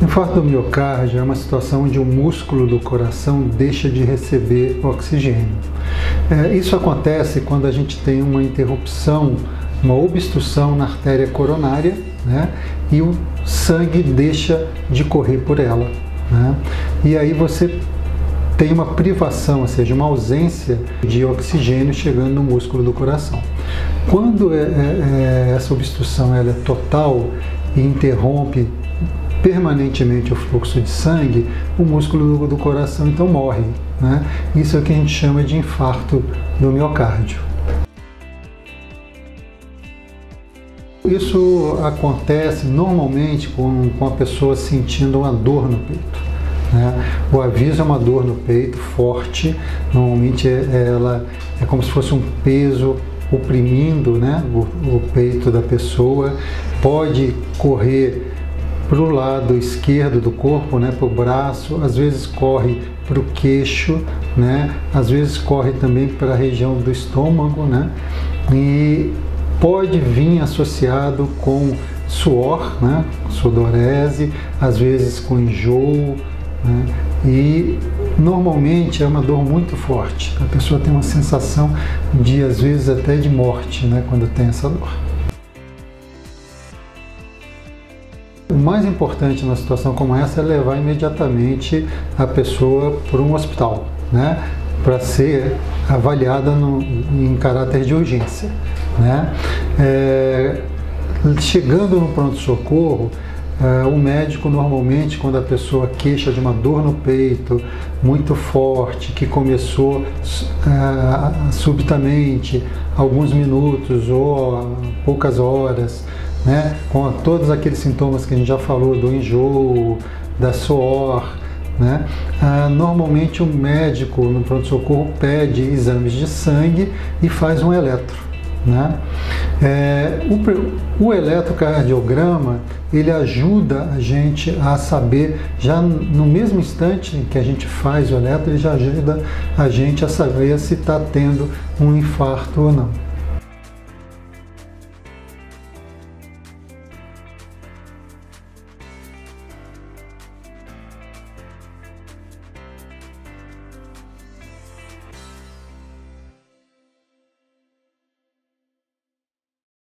Infarto do miocárdio é uma situação onde o músculo do coração deixa de receber oxigênio. É, isso acontece quando a gente tem uma interrupção, uma obstrução na artéria coronária né, e o sangue deixa de correr por ela. Né? E aí você tem uma privação, ou seja, uma ausência de oxigênio chegando no músculo do coração. Quando é, é, é essa obstrução é total e interrompe permanentemente o fluxo de sangue, o músculo do, coração então morre. Né? Isso é o que a gente chama de infarto do miocárdio. Isso acontece normalmente com, com a pessoa sentindo uma dor no peito. Né? O aviso é uma dor no peito forte, normalmente é, ela é como se fosse um peso oprimindo né, o, o peito da pessoa, pode correr para o lado esquerdo do corpo, né, para o braço, às vezes corre para o queixo, né, às vezes corre também para a região do estômago, né, e pode vir associado com suor, né, sudorese, às vezes com enjoo, né, e normalmente é uma dor muito forte. A pessoa tem uma sensação de, às vezes, até de morte né, quando tem essa dor. O mais importante numa situação como essa é levar imediatamente a pessoa para um hospital, né? para ser avaliada no, em caráter de urgência. Né? É, chegando no pronto-socorro, é, o médico normalmente, quando a pessoa queixa de uma dor no peito muito forte, que começou é, subitamente, alguns minutos ou poucas horas, né? com todos aqueles sintomas que a gente já falou, do enjoo, da suor, né? Ah, normalmente o médico no pronto-socorro pede exames de sangue e faz um eletro. Né? É, o, o, eletrocardiograma ele ajuda a gente a saber, já no mesmo instante que a gente faz o eletro, ele já ajuda a gente a saber se está tendo um infarto ou não.